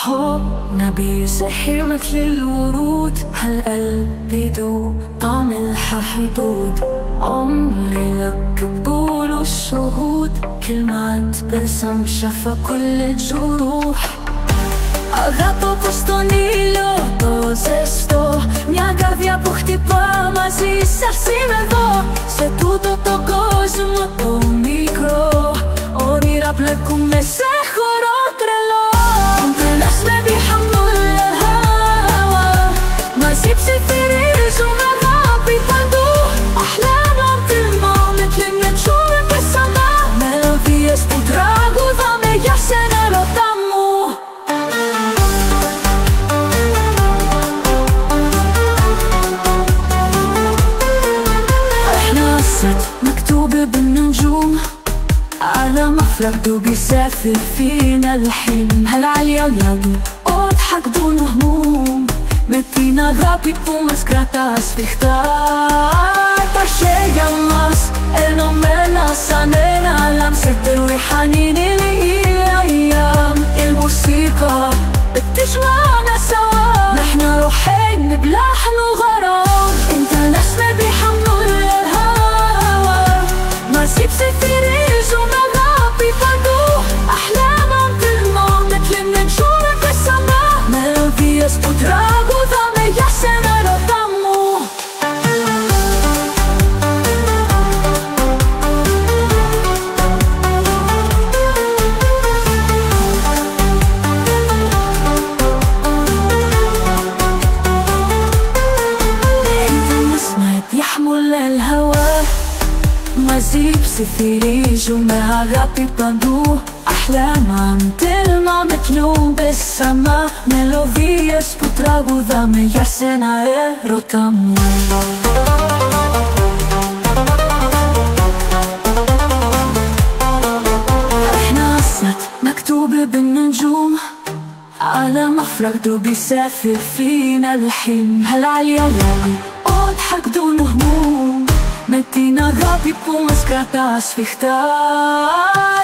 حبنا بيسحر مثل الورود. هالقلب يدوب طعم الحدود عمري لك بقول الشهود. كل ما تبسم شفى كل الجروح Agapo postonilo, to zesto Mia gavia puhti pa mazi srsi مكتوبة بالنجوم على مفرق دوب يسافر فينا الحلم. هالعليا اليد اضحك دون هموم متينا rápido umas gratas fichtar شيء الناس إنه منا سننا لم ستر حنيني لأيام الموسيقى بتجمعنا سوا. نحن روحين بلحن وغرام se fire سفيريج وما غابي بندو أحلام عم تلمع متلوم بالسما ميلوديas بتراغو دامي يرسنا روتامو إحنا قصة مكتوبة بالنجوم. على مفرق دوب يسافر فينا الحلم. هالعليا الوالي اضحك Pipulis κρατά σφιχτά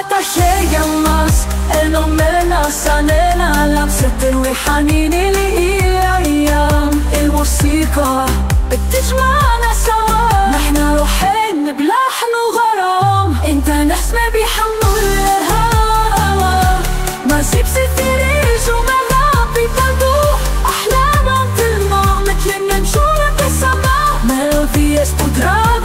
τα χέρια μας Ενωμένα σαν ένα λάμψε τελουί χανίνι لأيام الموسيقى بتجمع Yes, podrás